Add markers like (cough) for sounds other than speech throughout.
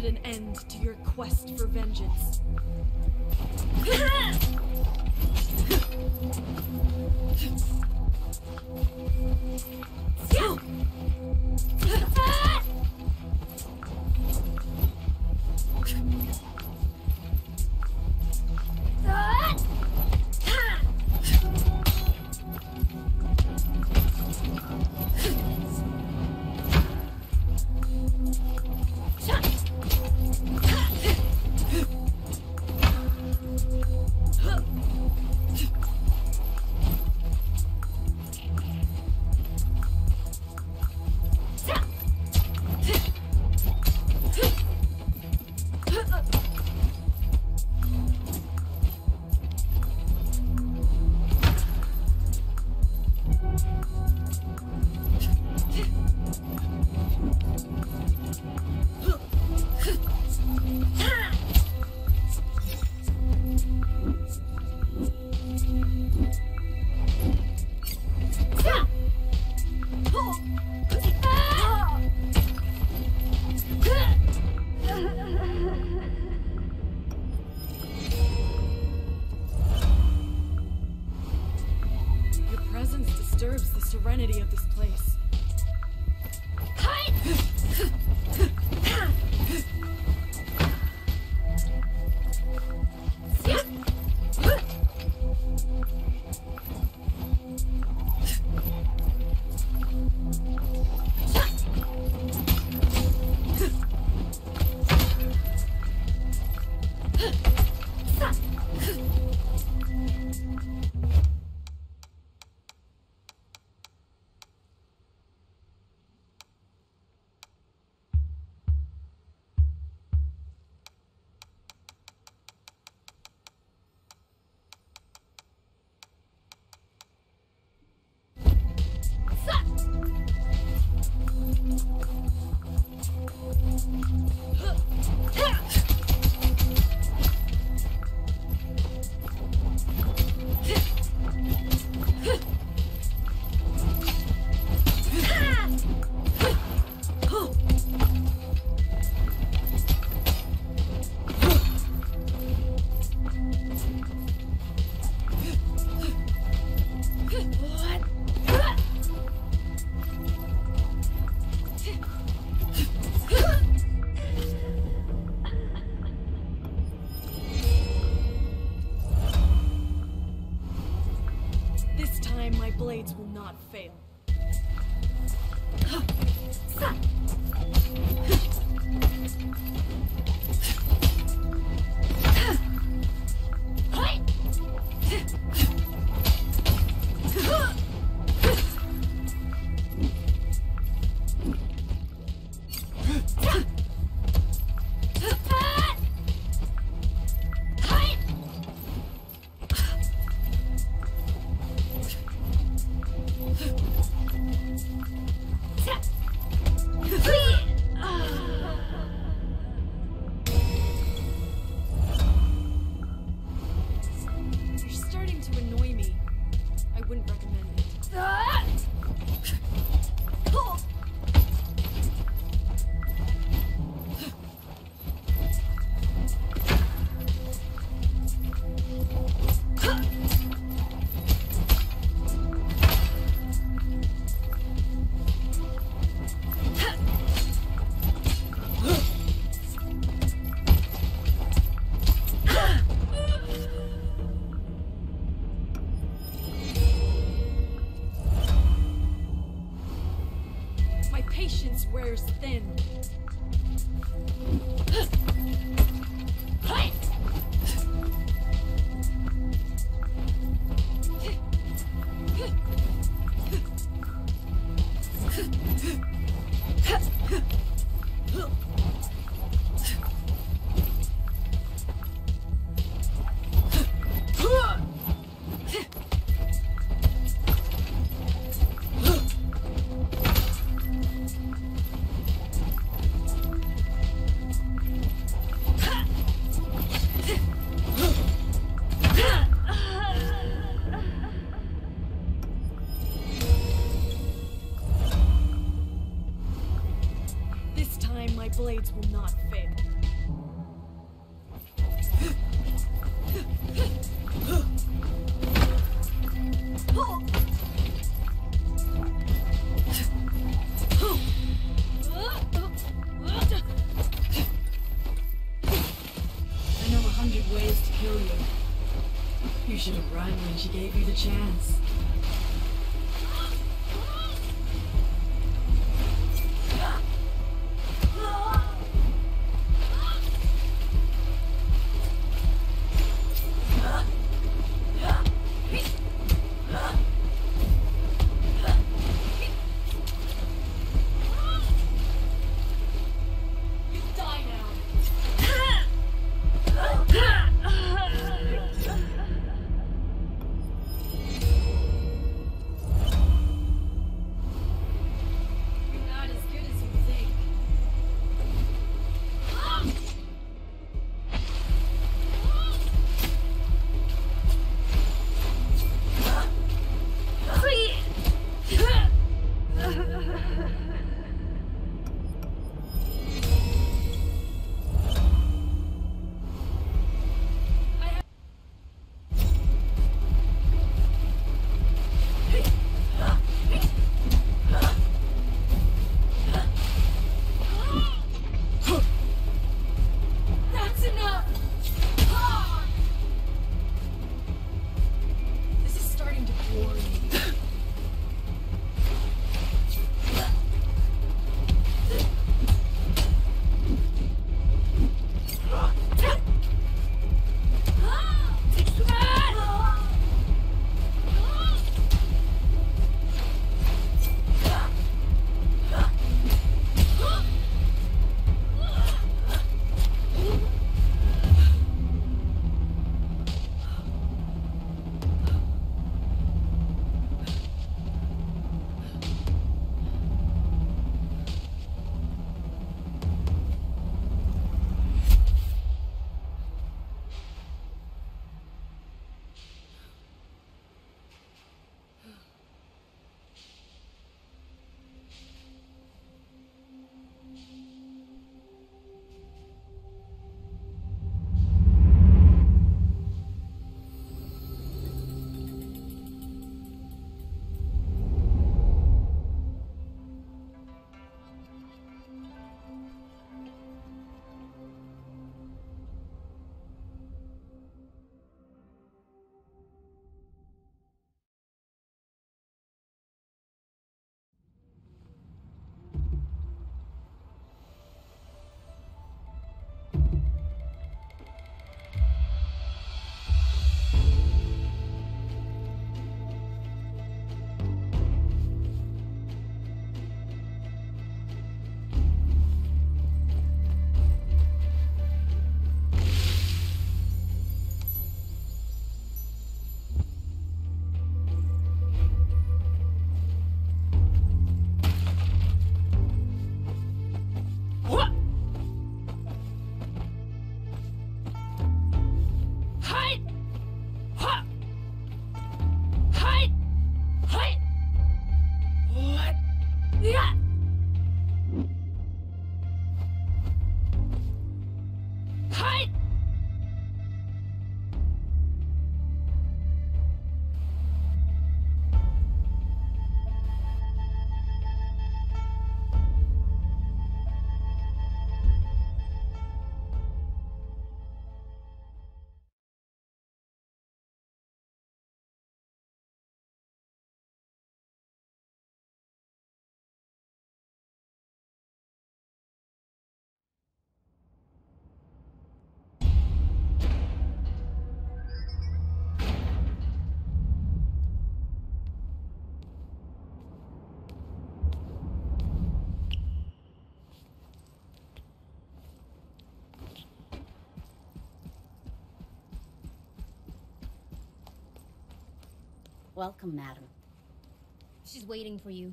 Put an end to your quest for vengeance. (laughs) serenity of this place. This Welcome, madam. She's waiting for you.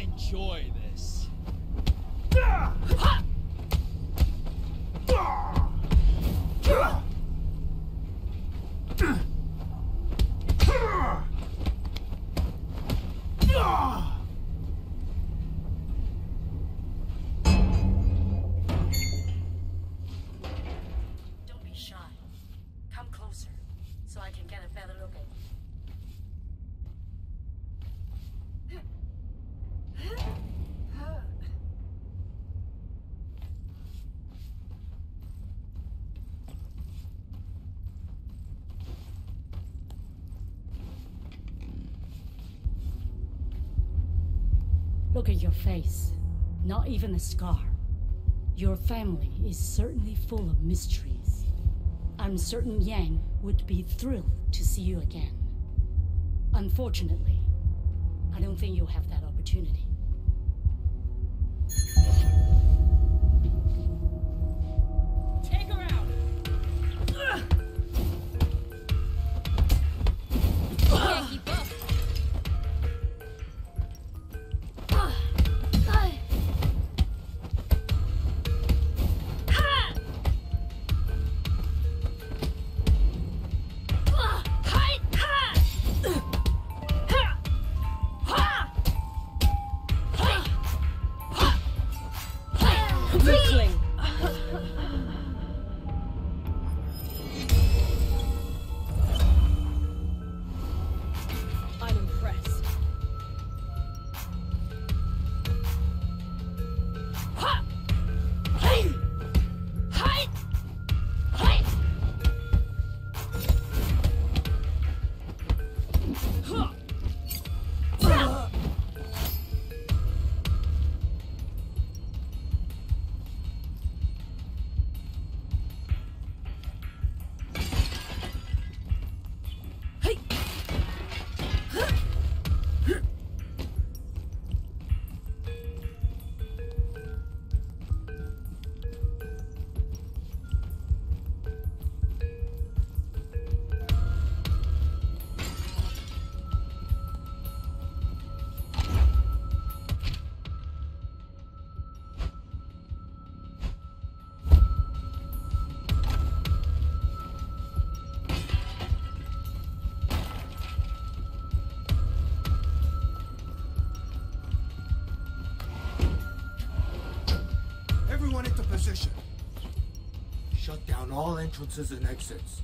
Enjoy this. Ah! At your face. Not even a scar. Your family is certainly full of mysteries. I'm certain Yang would be thrilled to see you again. Unfortunately, I don't think you'll have that opportunity. Entrances and exits.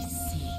We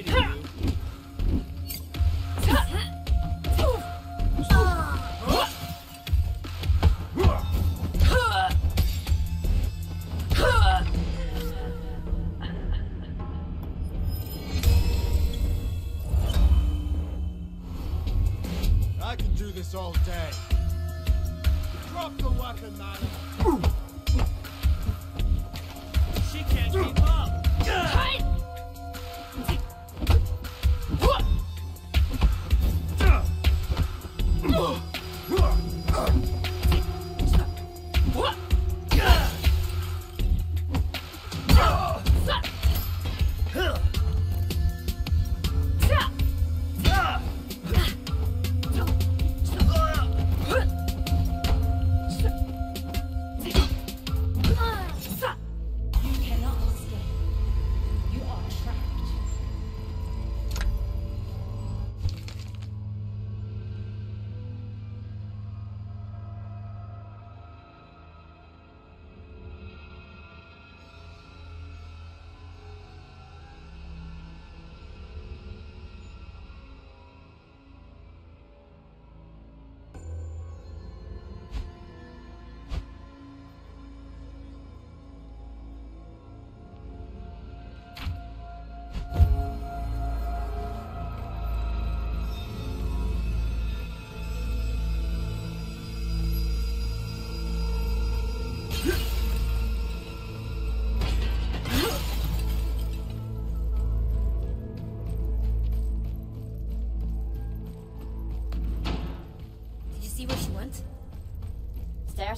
pity.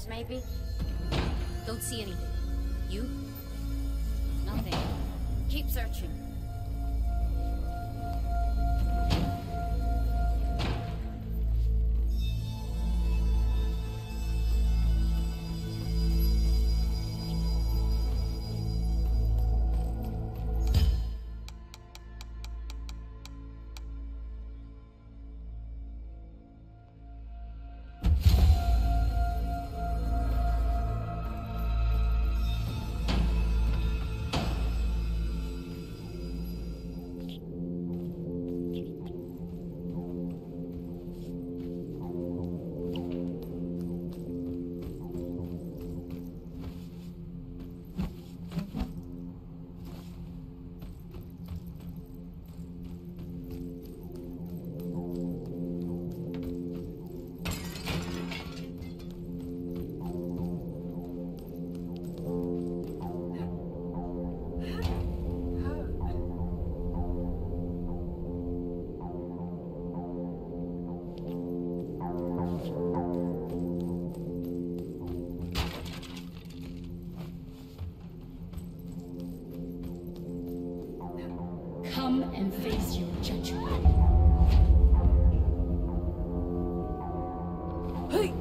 maybe. Don't see anything. You? Nothing. Keep searching. come and face your judgment. Hey!